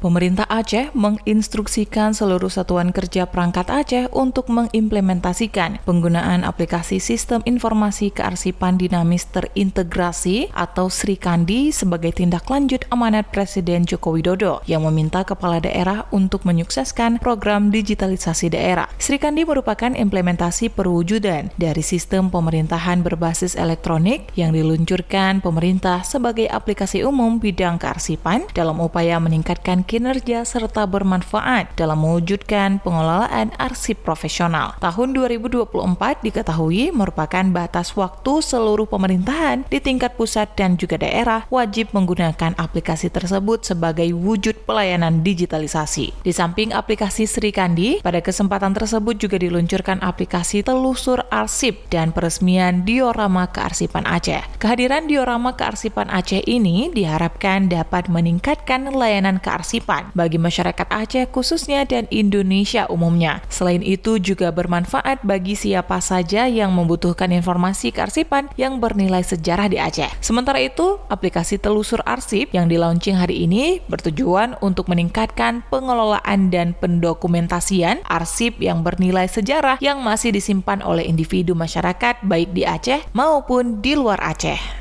Pemerintah Aceh menginstruksikan seluruh satuan kerja perangkat Aceh untuk mengimplementasikan penggunaan aplikasi Sistem Informasi Kearsipan Dinamis Terintegrasi atau Srikandi sebagai tindak lanjut amanat Presiden Joko Widodo yang meminta kepala daerah untuk menyukseskan program digitalisasi daerah. Srikandi merupakan implementasi perwujudan dari sistem pemerintahan berbasis elektronik yang diluncurkan pemerintah sebagai aplikasi umum bidang kearsipan dalam upaya meningkatkan kinerja serta bermanfaat dalam mewujudkan pengelolaan arsip profesional. Tahun 2024 diketahui merupakan batas waktu seluruh pemerintahan di tingkat pusat dan juga daerah wajib menggunakan aplikasi tersebut sebagai wujud pelayanan digitalisasi. Di samping aplikasi Sri Kandi, pada kesempatan tersebut juga diluncurkan aplikasi telusur arsip dan peresmian diorama kearsipan Aceh. Kehadiran diorama kearsipan Aceh ini diharapkan dapat meningkatkan layanan kearsipan kearsipan bagi masyarakat Aceh khususnya dan Indonesia umumnya. Selain itu juga bermanfaat bagi siapa saja yang membutuhkan informasi kearsipan yang bernilai sejarah di Aceh. Sementara itu, aplikasi telusur arsip yang dilaunching hari ini bertujuan untuk meningkatkan pengelolaan dan pendokumentasian arsip yang bernilai sejarah yang masih disimpan oleh individu masyarakat baik di Aceh maupun di luar Aceh.